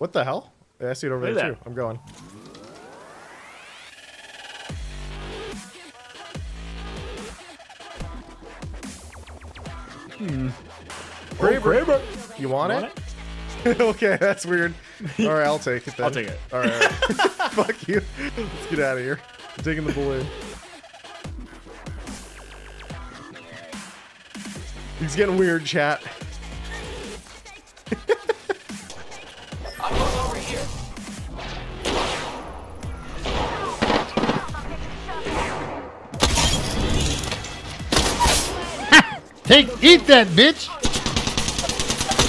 What the hell? Yeah, I see it over Look there too. I'm going. Hmm. Kraber. You want, Want it? okay, that's weird. All right, I'll take it then. I'll take it. All right. all right. Fuck you. Let's get out of here. I'm taking the balloon. He's getting weird, chat. Take, eat that, bitch.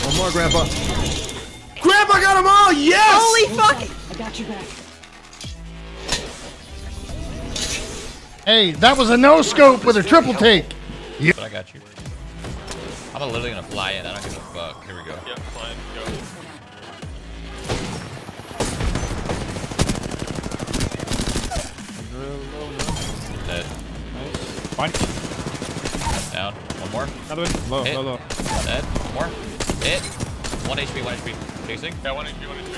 One more, Grandpa. Grandpa got them all. Yes. Holy fuck! I got you back. Hey, that was a no scope with a triple take. But I got you. I'm literally gonna fly in. I don't give a fuck. Here we go. Yep, fine, go. Dead. Fine. Down. One more. Another one. Low, Hit. low, low. Dead. One more. Hit. One HP. One HP. Chasing. Yeah, one HP, one HP.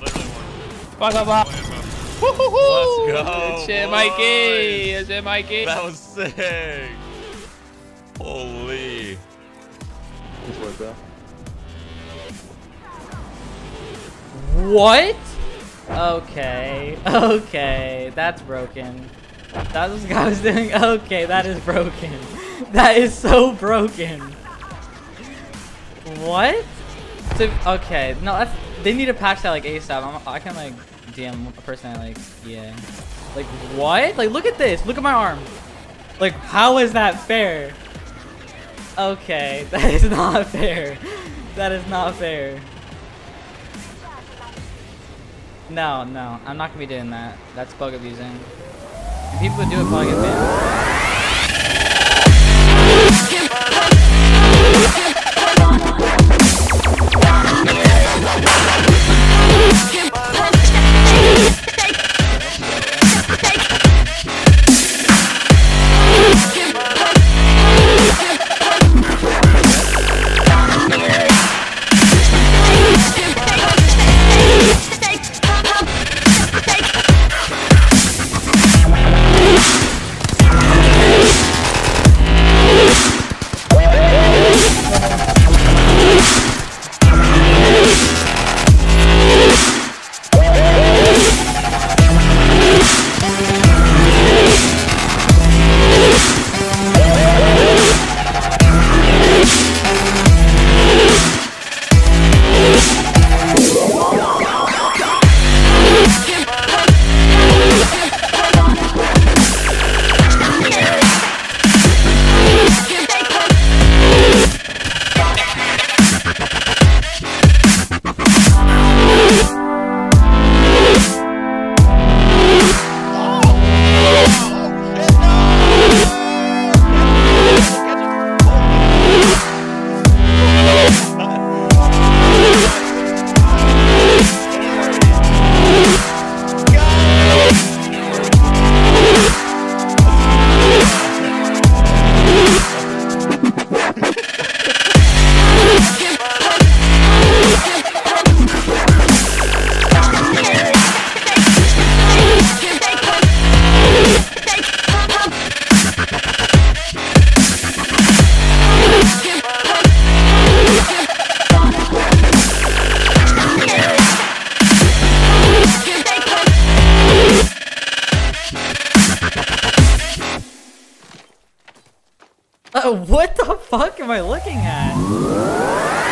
Literally one. Blah, blah, blah. One inbound. Let's go. Good shit, Mikey. Good shit, Mikey. That was sick. Holy. What? Okay. Okay. That's broken. That was what I was doing. Okay, that is broken. That is so broken. What? Okay, no, that's, they need to patch that like ASAP. I'm, I can like DM a person I like, yeah. Like what? Like look at this. Look at my arm. Like how is that fair? Okay, that is not fair. That is not fair. No, no, I'm not gonna be doing that. That's bug abusing. People who do it probably get banned. what the fuck am I looking at?